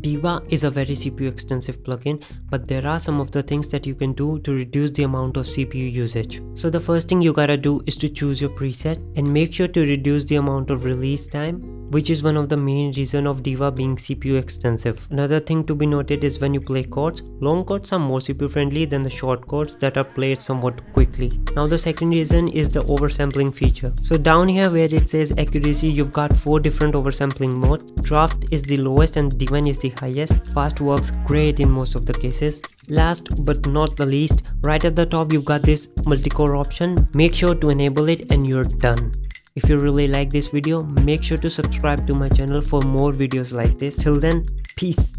Diva is a very CPU extensive plugin, but there are some of the things that you can do to reduce the amount of CPU usage. So the first thing you gotta do is to choose your preset and make sure to reduce the amount of release time which is one of the main reason of Diva being CPU extensive. Another thing to be noted is when you play chords, long chords are more CPU friendly than the short chords that are played somewhat quickly. Now the second reason is the oversampling feature. So down here where it says accuracy, you've got four different oversampling modes. Draft is the lowest and Divine is the highest. Fast works great in most of the cases. Last but not the least, right at the top you've got this multi-core option. Make sure to enable it and you're done. If you really like this video, make sure to subscribe to my channel for more videos like this. Till then, peace.